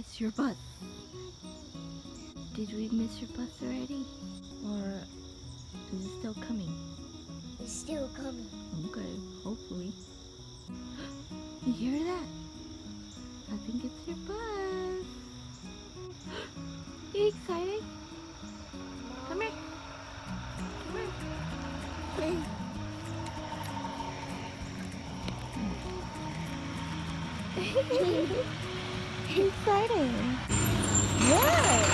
It's your bus. Did we miss your bus already? Or is it still coming? It's still coming. Okay, hopefully. You hear that? I think it's your bus. you excited? Come here. Come here. excited. What?